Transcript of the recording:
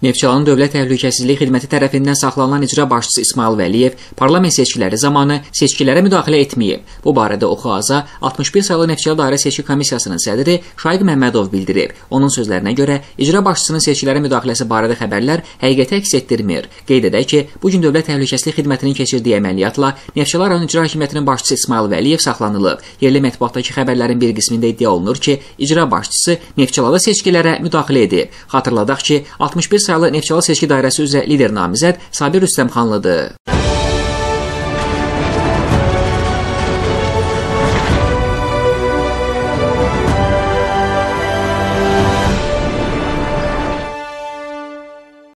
Neftçalanın Dövlət Təhlükəsizlik Xidməti tərəfindən saxlanılan icra başçısı İsmail Vəliyev parlament seçkiləri zamanı seçkilərə müdaxilə etməyib. Bu barədə Oxuaza 61 saylı Neftçala Dairə Seçki Komissiyasının sədri Şaiq Məmmədov bildirib. Onun sözlərinə görə icra başçısının seçkilərə müdaxiləsi barədə xəbərlər həqiqəti əks etdirmir. Qeyd edək ki, bu gün Dövlət Təhlükəsizlik Xidmətinin keçirdiyi əməliyyatla Neftçala rayon icra hakimiyyətinin başçısı İsmail Vəliyev saxlanılıb. Yerli mətbuatdakı xəbərlərin bir qismində iddia olunur ki, icra başçısı Neftçalada seçkilərə müdaxilə edib. Xatırladaq ki, 61 saylı Neftçala seçki dairəsi üzrə lider namizəd Sabir Rüstəmxanlıdır.